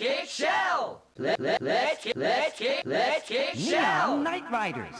let's kick shell. Let let let's kick let's kick let's kick shell. Night Riders.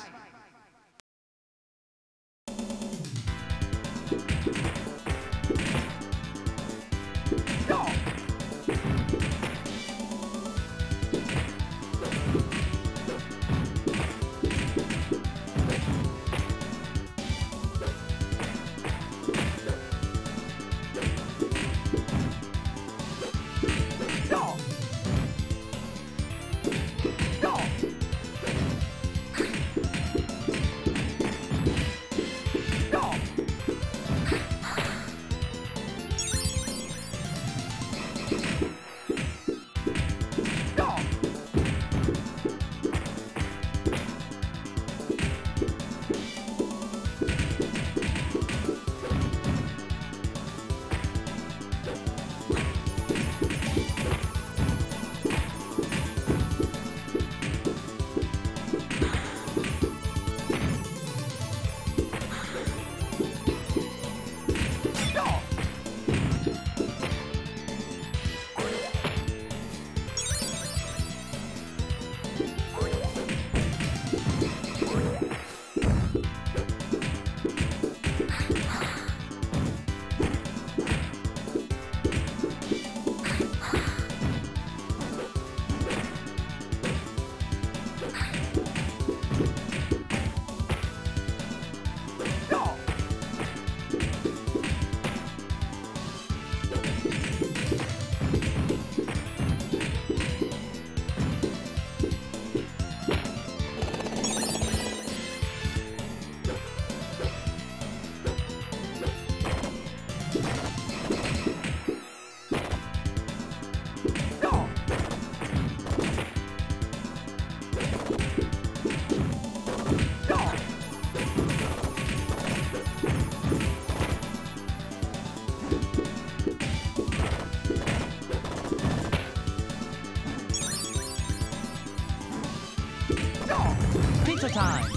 Time.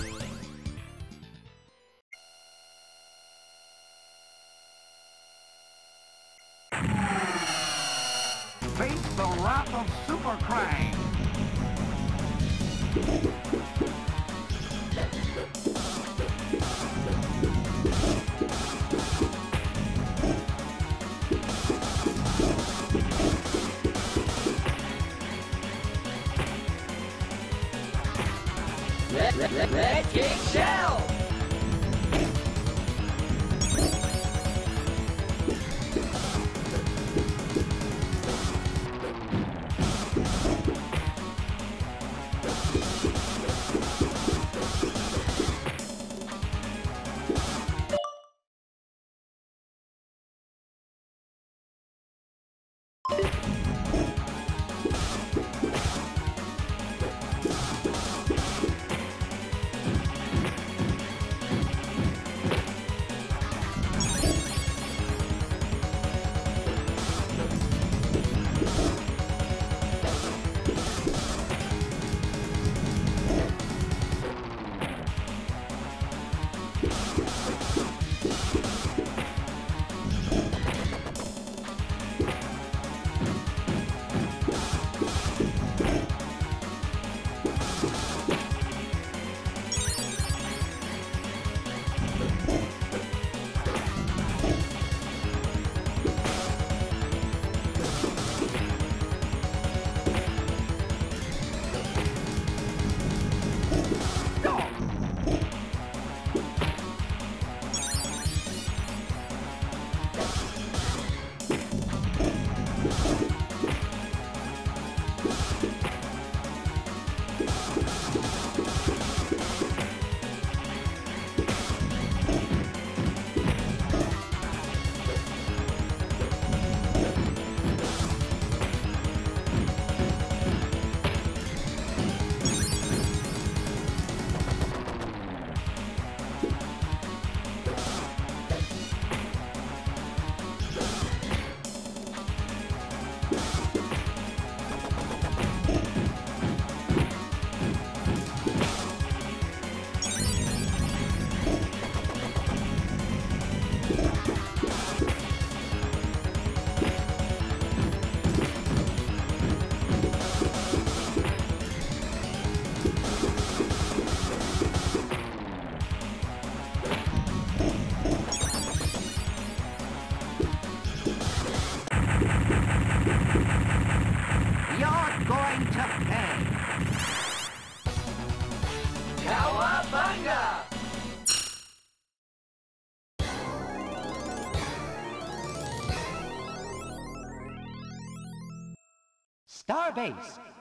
Let red, red, red King Shell!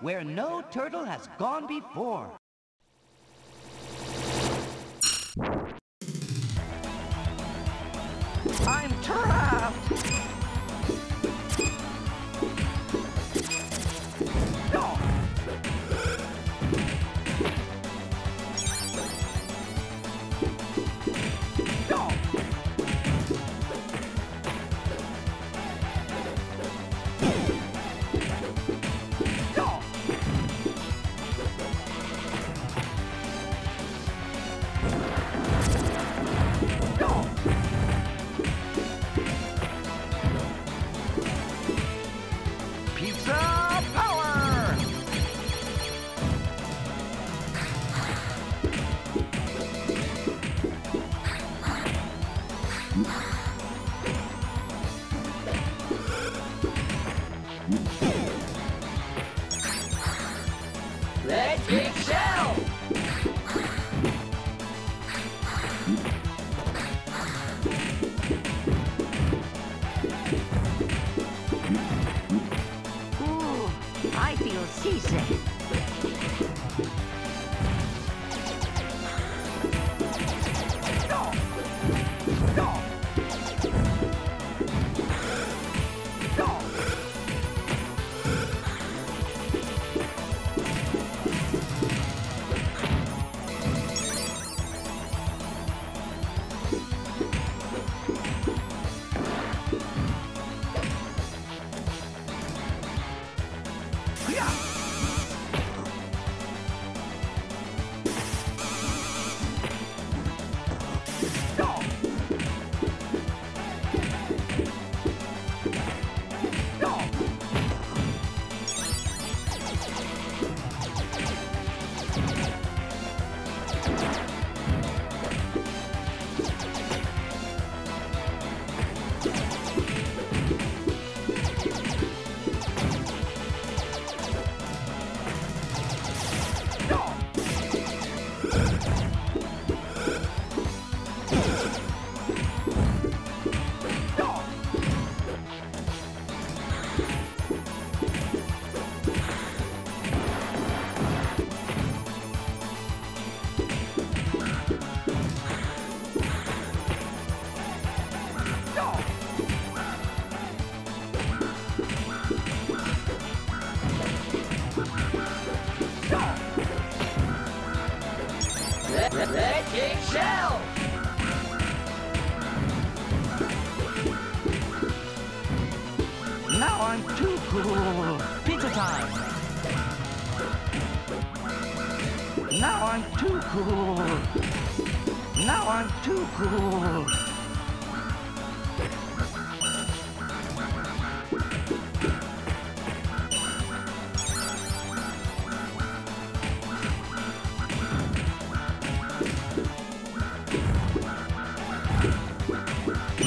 where no turtle has gone before. I'm Turok!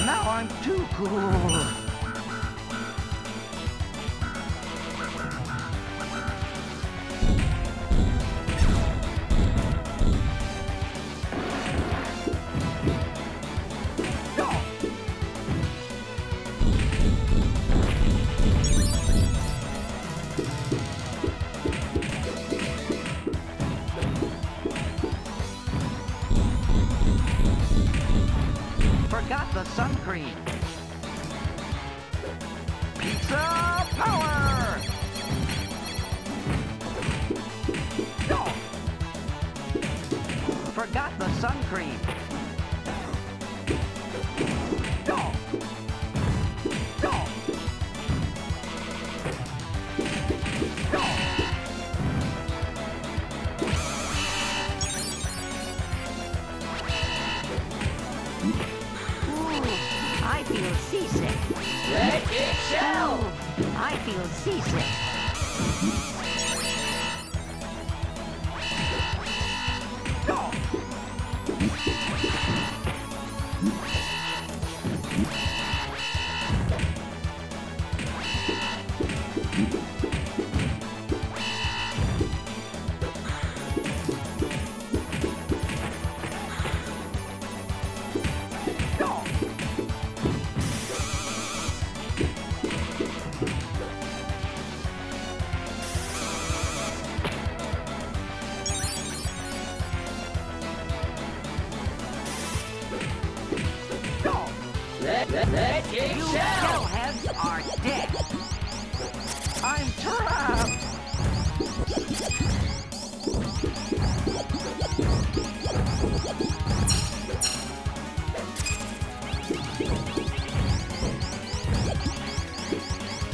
Now I'm too cool. cream. seasick. Let it show! Oh, I feel seasick.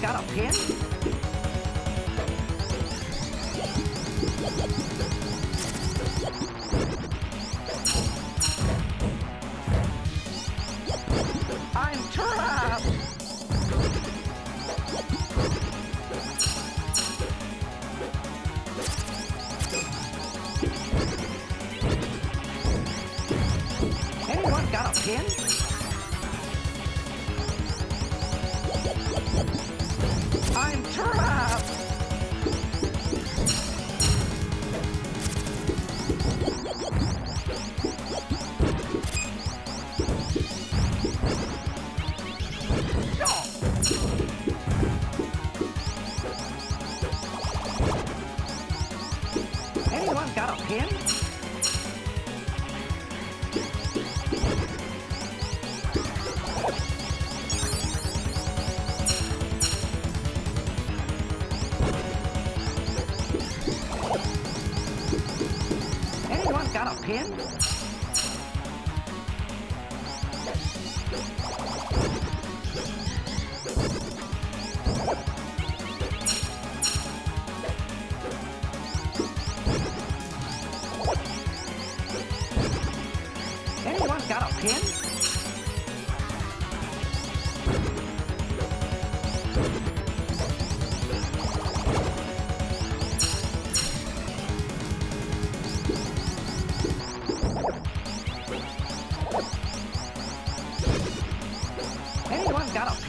got a pin?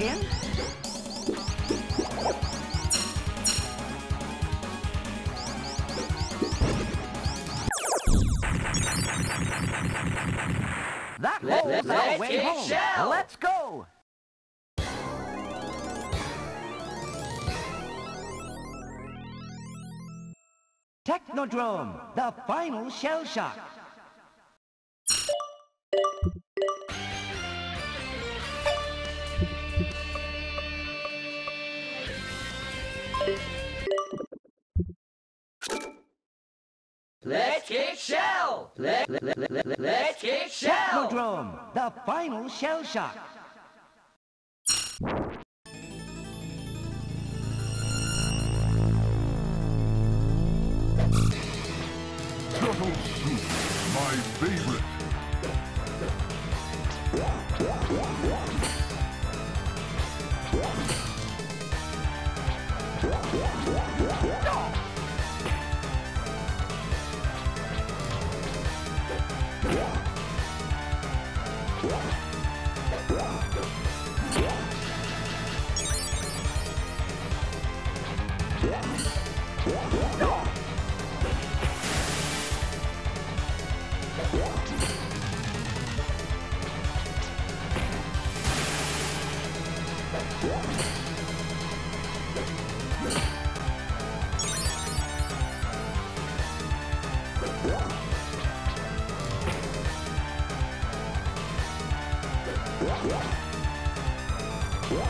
Anyone got a pin? That Let- holds let- our way home. show. Let's go. Technodrome, the final shell shock. Let it shell. Let, let, let, let, let, let it shell. Technodrome, the final shell shock. Turtle soup, my favorite. Yeah.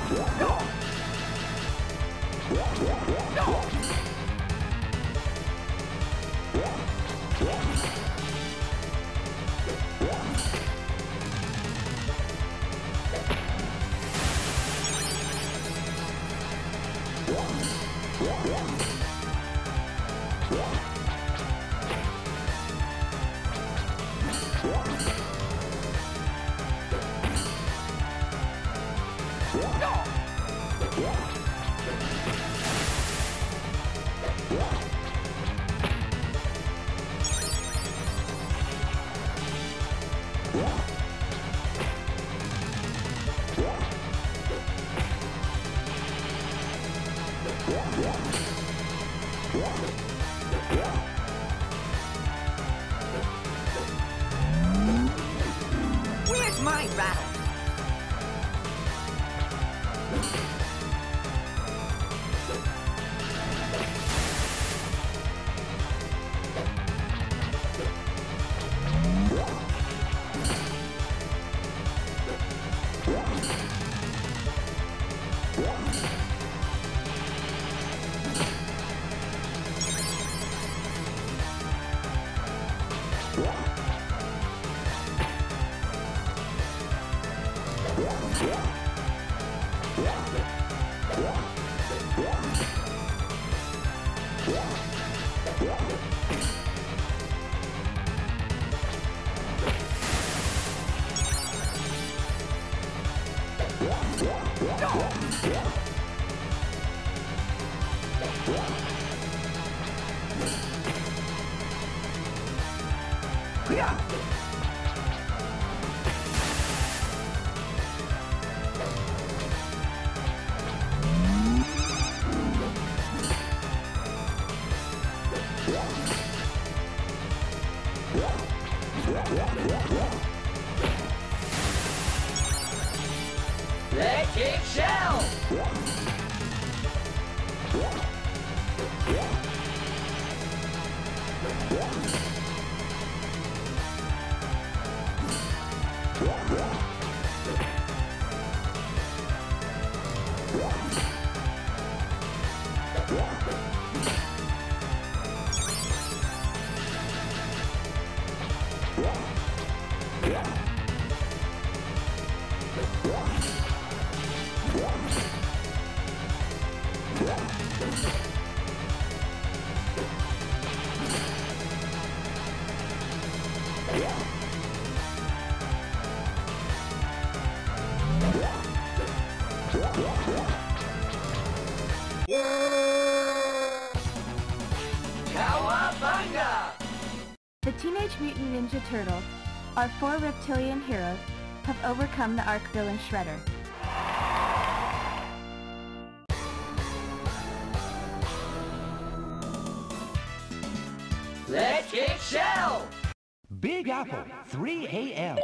No! Electric Cowabunga! The Teenage Mutant Ninja Turtles, our four reptilian heroes, have overcome the arc villain Shredder. Electric Shell! Big Apple, 3 a.m.